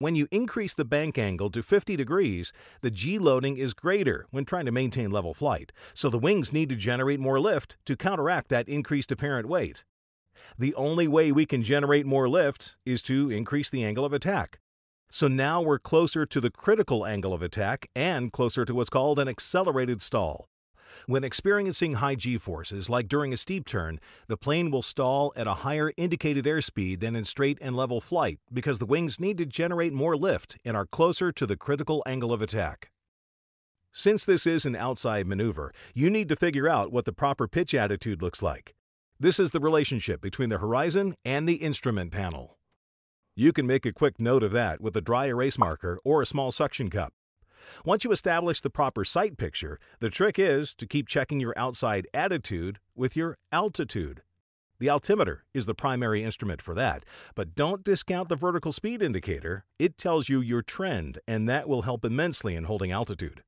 When you increase the bank angle to 50 degrees, the G loading is greater when trying to maintain level flight, so the wings need to generate more lift to counteract that increased apparent weight. The only way we can generate more lift is to increase the angle of attack. So now we're closer to the critical angle of attack and closer to what's called an accelerated stall. When experiencing high g forces, like during a steep turn, the plane will stall at a higher indicated airspeed than in straight and level flight because the wings need to generate more lift and are closer to the critical angle of attack. Since this is an outside maneuver, you need to figure out what the proper pitch attitude looks like. This is the relationship between the horizon and the instrument panel. You can make a quick note of that with a dry erase marker or a small suction cup. Once you establish the proper sight picture, the trick is to keep checking your outside attitude with your altitude. The altimeter is the primary instrument for that, but don't discount the vertical speed indicator. It tells you your trend, and that will help immensely in holding altitude.